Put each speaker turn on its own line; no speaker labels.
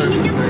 Douglas,